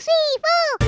是一